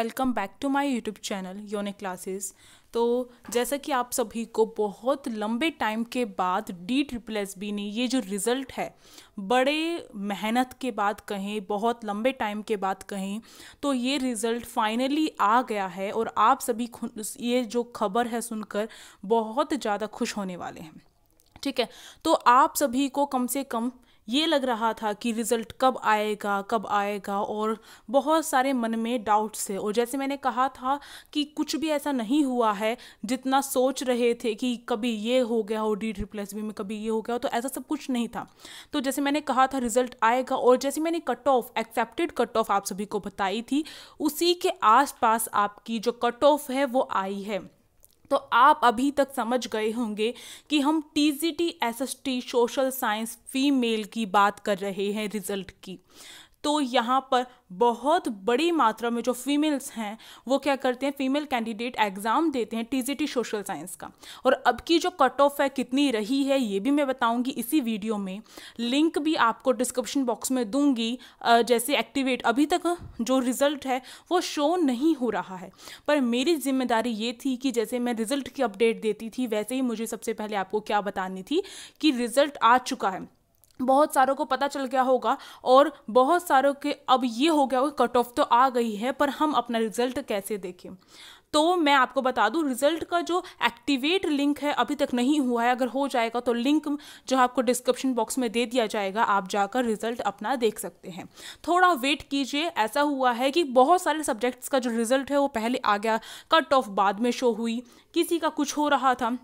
Welcome back to my YouTube channel, unique classes. तो जैसा कि आप सभी को बहुत लंबे टाइम के बाद डी ट्रिपल एस बी ने ये जो रिज़ल्ट है, बड़े मेहनत के बाद कहें, बहुत लंबे टाइम के बाद कहें तो ये रिज़ल्ट फाइनली आ गया है और आप सभी ये जो खबर है सुनकर बहुत ज़्यादा खुश होने वाले हैं। ठीक है? तो आप सभी को कम से कम ये लग रहा था कि रिज़ल्ट कब आएगा कब आएगा और बहुत सारे मन में डाउट्स थे और जैसे मैंने कहा था कि कुछ भी ऐसा नहीं हुआ है, जितना सोच रहे थे कि कभी ये हो गया हो डी ट्रिपल बी में कभी ये हो गया हो तो ऐसा सब कुछ नहीं था। तो जैसे मैंने कहा था रिज़ल्ट आएगा और जैसे मैंने cut off accepted cut off आप सभी को बताई थी, उसी के आसपास आपकी जो कट ऑफ़ है वो आई है। तो आप अभी तक समझ गए होंगे कि हम T G T S S T social science female की बात कर रहे हैं रिज़ल्ट की। तो यहाँ पर बहुत बड़ी मात्रा में जो फीमेल्स हैं, वो क्या करते हैं फीमेल कैंडिडेट एग्ज़ाम देते हैं टीजीटी सोशल साइंस का। और अब की जो कट ऑफ़ है कितनी रही है, ये भी मैं बताऊँगी इसी वीडियो में। लिंक भी आपको डिस्क्रिप्शन बॉक्स में दूँगी। जैसे एक्टिवेट अभी तक जो रिज़ल्ट है, वो शो नहीं हो रहा है। पर मेरी ज़िम्मेदारी ये थी कि जैसे मैं रिज़ल्ट की अपडेट देती थी, वैसे ही मुझे सबसे पहले आपको क्या बतानी थी कि रिज़ल्ट आ चुका है। बहुत सारों को पता चल गया होगा और बहुत सारों के अब ये हो गया होगा कट ऑफ़ तो आ गई है, पर हम अपना रिज़ल्ट कैसे देखें? तो मैं आपको बता दूँ रिज़ल्ट का जो एक्टिवेट लिंक है अभी तक नहीं हुआ है। अगर हो जाएगा तो लिंक जो आपको डिस्क्रिप्शन बॉक्स में दे दिया जाएगा, आप जाकर रिज़ल्ट अपना देख सकते हैं। थोड़ा वेट कीजिए, ऐसा हुआ है कि बहुत सारे सब्जेक्ट्स का जो रिज़ल्ट है वो पहले आ गया कट ऑफ़ बाद में शो हुई, किसी का कुछ हो रहा था।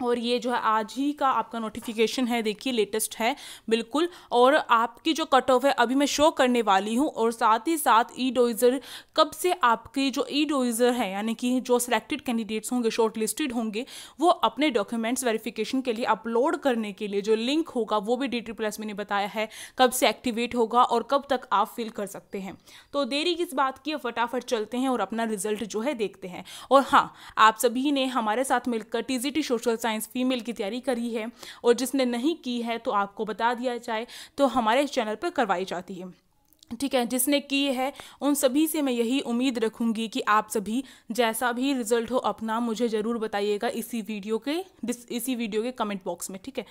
और ये जो है आज ही का आपका नोटिफिकेशन है, देखिए लेटेस्ट है, बिल्कुल। और आपकी जो कट ऑफ़ है, अभी मैं शो करने वाली हूँ और साथ ही साथ ई डोइज़र कब से आपकी जो ई डोइज़र है, यानी कि जो सिलेक्टेड कैंडिडेट्स होंगे शॉर्ट लिस्टेड होंगे, वो अपने डॉक्यूमेंट्स वेरिफिकेशन के लिए अपलोड करने के लिए जो लिंक होगा, वो भी डी ट्रिपल एस मैंने बताया है, कब से एक्टिवेट होगा और कब तक आप फिल कर सकते हैं। तो देरी किस बात की फटाफट चलते हैं और अपना रिज़ल्ट जो है देखते हैं। और हाँ आप सभी ने हमारे साथ मिलकर T G T social science female की तैयारी करी है और जिसने नहीं की है तो आपको बता दिया जाए तो हमारे चैनल पर करवाई जाती है। ठीक है, जिसने की है, उन सभी से मैं यही उम्मीद रखूँगी कि आप सभी जैसा भी रिज़ल्ट हो अपना मुझे ज़रूर बताइएगा इसी वीडियो के, इसी वीडियो के कमेंट बॉक्स में। ठीक है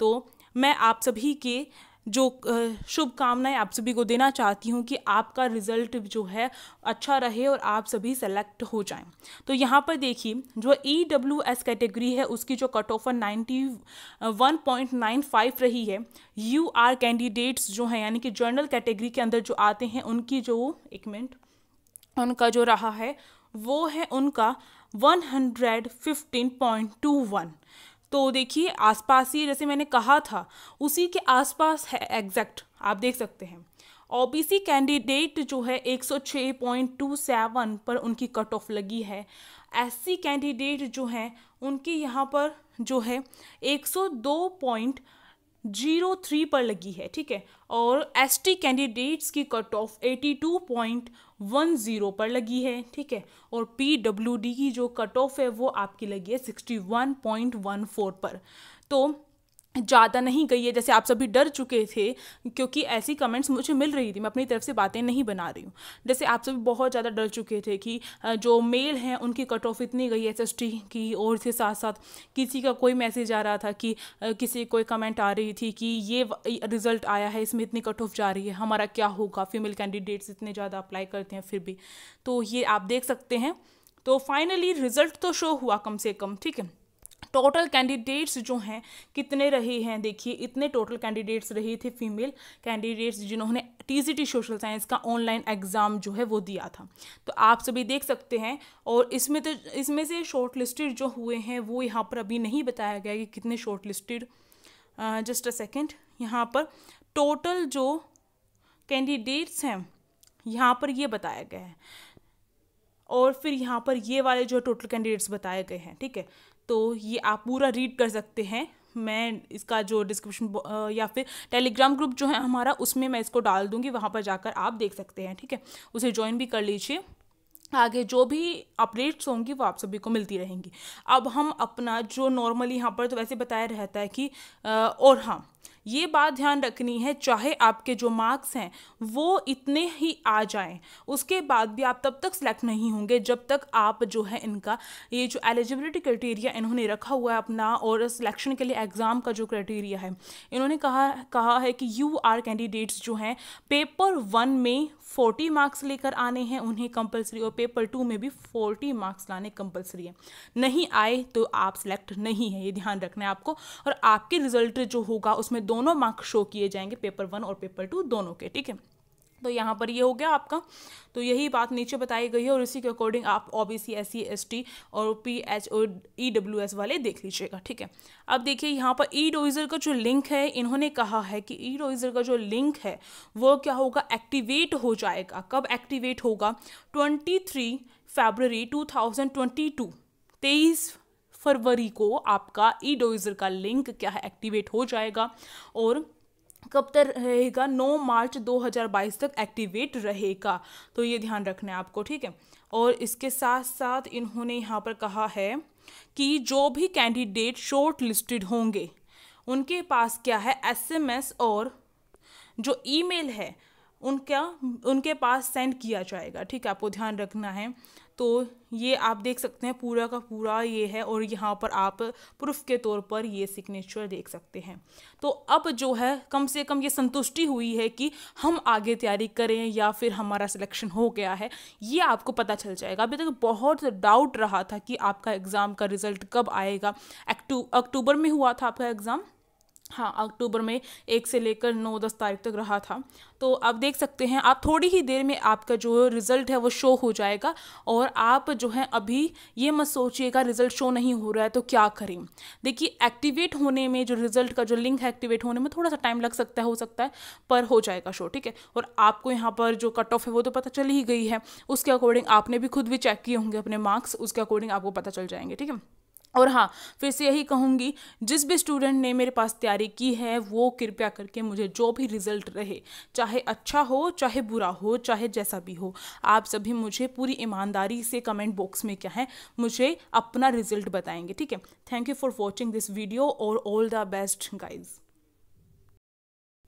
तो मैं आप सभी के जो शुभकामनाएँ आप सभी को देना चाहती हूँ कि आपका रिज़ल्ट जो है अच्छा रहे और आप सभी सेलेक्ट हो जाएँ। तो यहाँ पर देखिए, जो ई डब्ल्यू एस कैटेगरी है, उसकी जो cut offer ninety one point nine five रही है। यू आर कैंडिडेट्स जो हैं, यानी कि जर्नल कैटेगरी के अंदर जो आते हैं, उनकी जो, एक मिनट, उनका जो रहा है, वो है उनका one hundred fifteen point two one तो देखिए, आसपास ही जैसे मैंने कहा था, उसी के आसपास है एग्जैक्ट आप देख सकते हैं ओबीसी कैंडिडेट जो है 106.27 पर उनकी कट ऑफ़ लगी है एससी कैंडिडेट जो हैं, उनके यहाँ पर जो है 102. ज़ीरो थ्री पर लगी है, ठीक है? और एस टी कैंडिडेट्स की cut off eighty two point one zero पर लगी है, ठीक है? और पी डब्ल्यू डी की जो कट ऑफ़ है, वो आपकी लगी है sixty one point one four पर। तो ज़्यादा नहीं गई है, जैसे आप सभी डर चुके थे, क्योंकि ऐसी कमेंट्स मुझे मिल रही थी, मैं अपनी तरफ़ से बातें नहीं बना रही हूँ। जैसे आप सभी बहुत ज़्यादा डर चुके थे कि जो मेल हैं, उनकी कट ऑफ़ इतनी गई एस एस टी की, और इसके साथ साथ किसी का कोई मैसेज आ रहा था कि किसी कोई कमेंट आ रही थी कि ये रिज़ल्ट आया है, इसमें इतनी कट ऑफ़ जा रही है, हमारा क्या होगा? फीमेल कैंडिडेट्स इतने ज़्यादा अप्लाई करते हैं फिर भी। तो ये आप देख सकते हैं। तो फाइनली रिज़ल्ट तो शो हुआ कम से कम, ठीक है? टोटल कैंडिडेट्स जो हैं, कितने रहे हैं? देखिए, इतने टोटल कैंडिडेट्स रहे थे फीमेल कैंडिडेट्स जिन्होंने टीसीटी सोशल साइंस का ऑनलाइन एग्ज़ाम जो है वो दिया था। तो आप सभी देख सकते हैं और इसमें तो इसमें से शॉर्ट लिस्टेड जो हुए हैं, वो यहाँ पर अभी नहीं बताया गया कि कितने short listed just a second यहाँ पर टोटल जो कैंडिडेट्स हैं, यहाँ पर ये बताया गया है। और फिर यहाँ पर ये वाले जो टोटल कैंडिडेट्स बताए गए हैं, ठीक है? तो ये आप पूरा रीड कर सकते हैं। मैं इसका जो डिस्क्रिप्शन या फिर टेलीग्राम ग्रुप जो है हमारा, उसमें मैं इसको डाल दूँगी। वहाँ पर जाकर आप देख सकते हैं, ठीक है? उसे ज्वाइन भी कर लीजिए। आगे जो भी अपडेट्स होंगी, वो आप सभी को मिलती रहेंगी। अब हम अपना जो नॉर्मली यहाँ पर तो वैसे बताया रहता है कि और हाँ ये बात ध्यान रखनी है, चाहे आपके जो मार्क्स हैं, वो इतने ही आ जाएँ। उसके बाद भी आप तब तक सिलेक्ट नहीं होंगे जब तक आप जो है इनका, ये जो एलिजिबिलिटी क्राइटेरिया इन्होंने रखा हुआ है अपना और सिलेक्शन के लिए एग्ज़ाम का जो क्राइटेरिया है, इन्होंने कहा कहा है कि यू आर कैंडिडेट्स जो हैं पेपर वन में फोर्टी मार्क्स लेकर आने हैं, उन्हें कंपलसरी और पेपर टू में भी फोर्टी मार्क्स लाने कंपलसरी है। नहीं आए तो आप सिलेक्ट नहीं है, ये ध्यान रखना है आपको। और आपके रिज़ल्ट जो होगा, उसमें दोनों मार्क्स शो किए जाएँगे पेपर वन और पेपर टू दोनों के, ठीक है? तो यहाँ पर ये हो गया आपका। तो यही बात नीचे बताई गई है और इसी के अकॉर्डिंग आप O B C S C S T और पी एच और ई डब्ल्यू एस वाले देख लीजिएगा, ठीक है? अब देखिए यहाँ पर ई डोइज़र का जो लिंक है, इन्होंने कहा है कि ई डोइज़र का जो लिंक है, वो क्या होगा? एक्टिवेट हो जाएगा। कब एक्टिवेट होगा? Twenty three February two thousand twenty two तेईस फरवरी को आपका ई डोइज़र का लिंक क्या है, एक्टिवेट हो जाएगा और कब तक रहेगा? 9 मार्च 2022 तक एक्टिवेट रहेगा। तो ये ध्यान रखना है आपको, ठीक है? और इसके साथ साथ इन्होंने यहाँ पर कहा है कि जो भी कैंडिडेट शॉर्ट लिस्टेड होंगे, उनके पास क्या है? एसएमएस और जो ईमेल है उनका, उनके पास सेंड किया जाएगा, ठीक है? आपको ध्यान रखना है। तो ये आप देख सकते हैं, पूरा का पूरा ये है और यहाँ पर आप प्रूफ के तौर पर ये सिग्नेचर देख सकते हैं। तो अब जो है, कम से कम ये संतुष्टि हुई है कि हम आगे तैयारी करें या फिर हमारा सिलेक्शन हो गया है, ये आपको पता चल जाएगा। अभी तक बहुत डाउट रहा था कि आपका एग्ज़ाम का रिज़ल्ट कब आएगा। अक्टूबर में हुआ था आपका एग्ज़ाम हाँ अक्टूबर में एक से लेकर नौ, दस तारीख तक रहा था। तो आप देख सकते हैं, आप थोड़ी ही देर में आपका जो रिज़ल्ट है वो शो हो जाएगा और आप जो है अभी ये मत सोचिएगा रिज़ल्ट शो नहीं हो रहा है तो क्या करें? देखिए एक्टिवेट होने में जो रिज़ल्ट का जो लिंक है एक्टिवेट होने में थोड़ा सा टाइम लग सकता है, हो सकता है, पर हो जाएगा शो ठीक है? और आपको यहाँ पर जो कट ऑफ़ है वो तो पता चल ही गई है। उसके अकॉर्डिंग आपने भी खुद भी चेक किए होंगे अपने मार्क्स उसके अकॉर्डिंग आपको पता चल जाएँगे, ठीक है? और हाँ फिर से यही कहूँगी, जिस भी स्टूडेंट ने मेरे पास तैयारी की है, वो कृपया करके मुझे जो भी रिज़ल्ट रहे, चाहे अच्छा हो, चाहे बुरा हो, चाहे जैसा भी हो, आप सभी मुझे पूरी ईमानदारी से कमेंट बॉक्स में क्या है, मुझे अपना रिज़ल्ट बताएँगे, ठीक है? Thank you for watching this video और ऑल द बेस्ट गाइज़